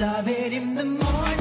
love it in the morning.